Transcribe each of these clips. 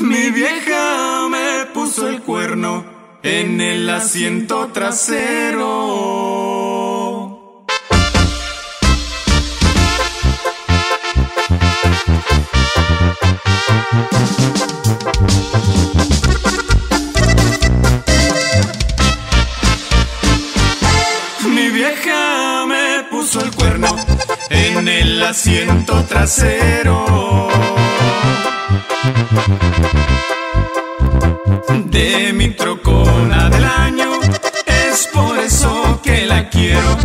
Mi vieja me puso el cuerno en el asiento trasero. Mi vieja me puso el cuerno en el asiento trasero. De mi trocona del año, es por eso que la quiero,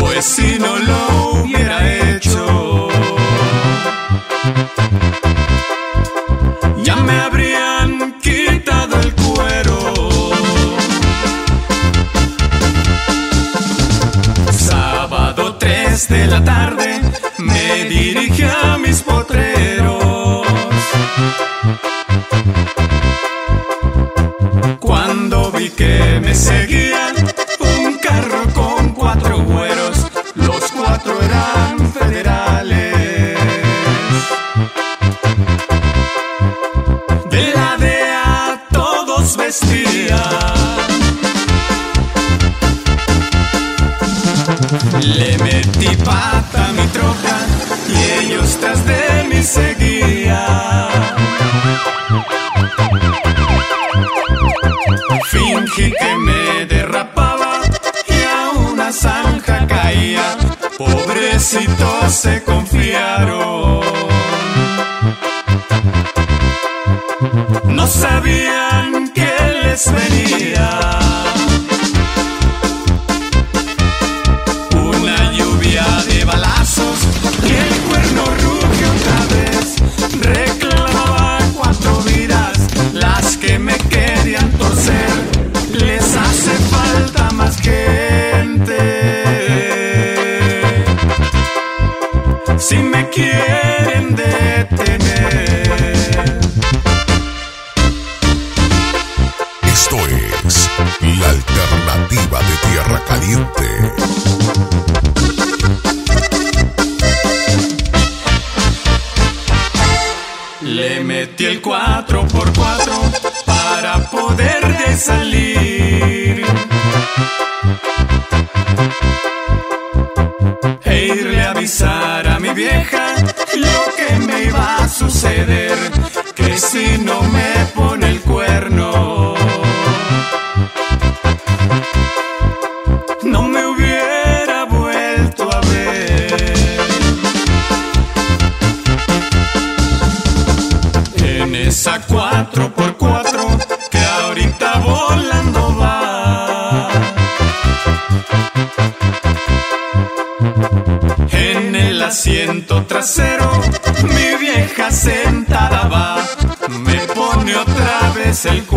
pues si no lo hubiera hecho, ya me habrían quitado el cuero. Sábado 3 de la tarde me dirigí Le metí pata a mi troca y ellos tras de mí seguían. Fingí que me derrapaba y a una zanja caía. Pobrecitos se confiaron. No sabían que les venía. Le metí el 4x4 para poder de salir. E irle a avisar a mi vieja lo que me iba a suceder. Esa 4x4 que ahorita volando va. En el asiento trasero, mi vieja sentada va. Me pone otra vez el cuerno.